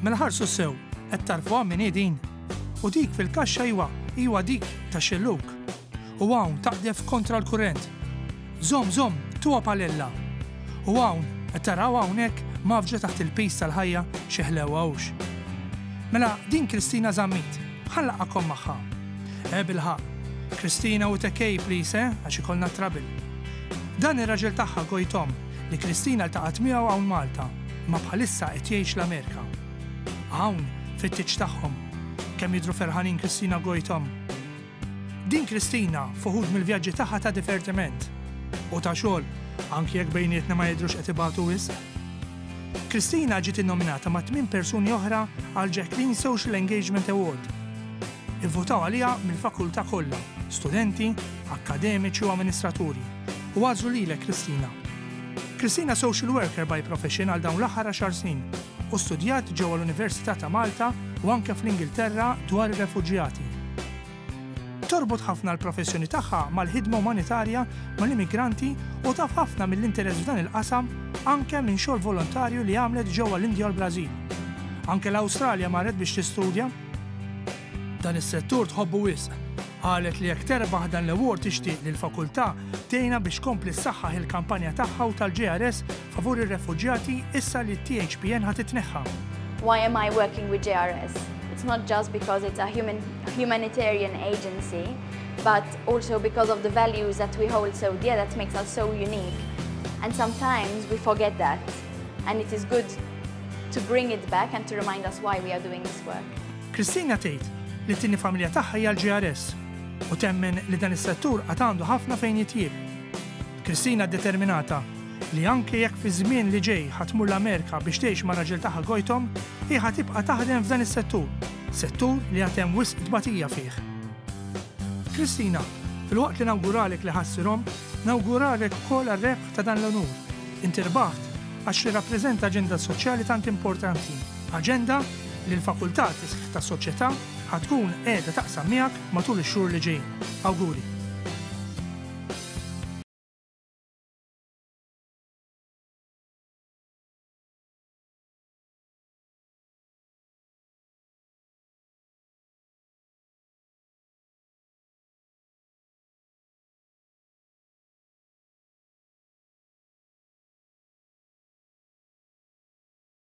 Mela ħarsu sew, qed tagħrfuha min hi din? U dik fil-kaxxa iwa, iwa dik ta' xelluk. U hawn taqdef kontra l-kurrent. Żomm, żomm, tuha palella. U hawn, qed taraw hawnhekk mafġa taħt il-piż tal-ħajja xi ħlewwa hux. Mela din Kristina Zammit, ħanlaqgħakom magħha. Eh bilħaq, Kristina u tekej please eh, għax ikollna trabil. Dan ir-raġel tagħha Gojtom li Kristina ltaqgħet miegħu hawn Malta, imma bħalissa qed jgħix l-Amerika. Hawn, fit-tieġ tagħhom, kemm jidhru ferħanin Kristina Gojthom. Din Kristina f'uħud mill-vjaġġi tagħha ta' divertiment u ta' xogħol, anki jekk bejnietna ma jidhrux qed ibatu wisq. Kristina ġiet innominata ma' tmien persuni oħra għal Jacqueline Social Engagement Award. Ivvutaw għaliha mill-fakultà kollha, studenti, akkademiċi u amministraturi. u għażlu lilek Kristina. Kristina social worker by profession għal dawn l-aħħar għaxar snin u studjat ġewwa l-Università ta' Malta u anke fl-Ingilterra dwar ir-refuġjati. Torbot ħafna l-professjoni tagħha mal-ħidma umanitarja mal-immigranti u taf ħafna mill-interess f'dan il-qasam anke minn xogħol volontarju li għamlet ġewwa l-Indja u l-Brażil. Anke l-Awstralja marret biex tistudja. Dan is-settur tħobbu wisq Qalet li jekk terbaħ dan l-award tixtieq li l-Fakultà tgħinha biex tkompli ssaħħaħ il-kampanja tagħha u tal-JRS favur ir-refuġjati issa li t-THPN ħa titneħħa. Why am I working with JRS? It's not just because it's a human, humanitarian agency, but also because of the values that we hold so dear that makes us so unique. And sometimes we forget that. And it is good to bring it back and to remind us why we are doing this work. Christina tgħid li t-tieni familja tagħha hija l-GRS u temmen li dan is-settur għad għandu ħafna fejn jitjieb. Christina ddeterminata li anke jekk fiż-żmien li ġej ħa tmur l-Amerika biex tgħix ma' raġel tagħha Gojthom, hi ħa tibqa' taħdem f'dan is-settur, settur li għad hemm wisq tbatija fih. Christina, filwaqt li nawguralek li ħa ssir omm, nawguralek ukoll għar-rebħ ta' dan l-unur. Inti rbaħt għax tirrappreżenta aġenda soċjali tant importanti. Aġenda li l-Fakultà Tisħiħ tas-Soċjetà ħa tkun qiegħda taqsam miegħek matul ix-xhur li ġejjin. Awguri!